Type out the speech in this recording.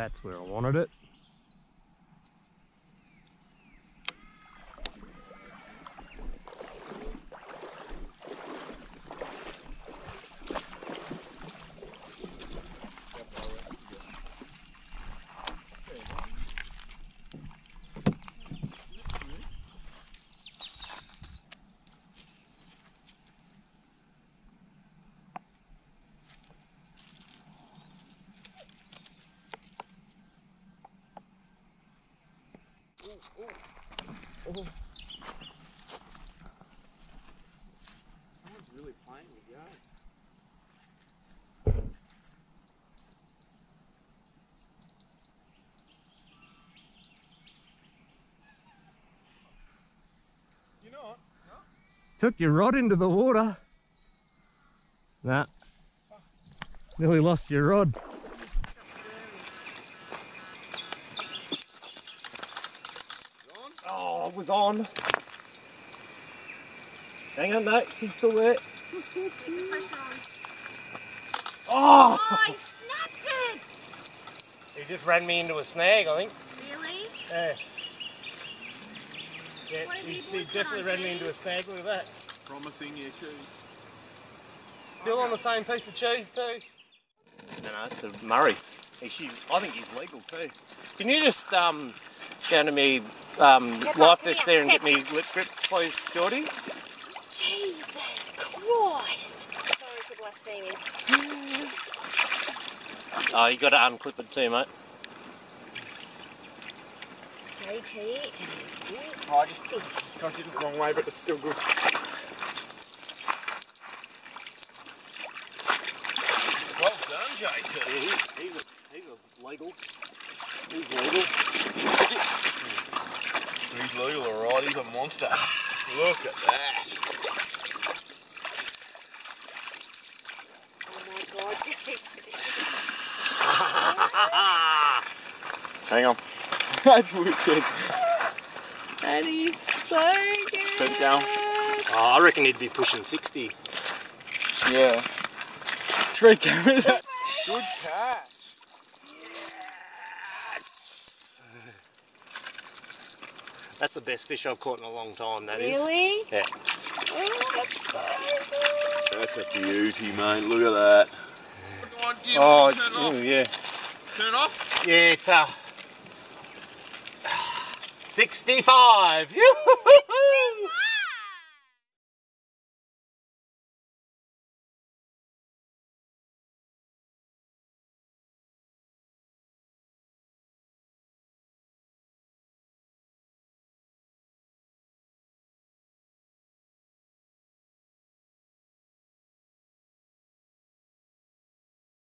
That's where I wanted it. Someone's really playing with. You know what? Took your rod into the water. Nah. Nearly lost your rod. Oh, it was on. Hang on, no, he's still there. Oh! Oh, I snapped it! He just ran me into a snag, I think. Really? Yeah. Yeah, he, he definitely ran me into a snag. Look at that. Promising you cheese. Still on the same piece of cheese too. No, no, it's a Murray. He's, I think he's legal too. Can you just um, go to me um, Get live fish here. there and get me lip grip, please, Geordie? Jesus Christ! Sorry for blaspheming. Oh, you got to unclip it too, mate. JT and his good. Oh, I just got it the wrong way, but it's still good. Well done, JT. he's, he's, a, he's a legal. He's legal. He's legal, alright. He's a monster. Look at that. Oh my god, Hang on. That's wicked. That is so good. Put it down. Oh, oh, I reckon he'd be pushing 60. Yeah. Three cameras. Good catch. That's the best fish I've caught in a long time, That is. Really? Yeah. Oh, that's so good. That's a beauty, mate. Look at that. Oh, ooh, yeah. Turn it off. Yeah, it's uh, 65. Yoo-hoo-hoo-hoo.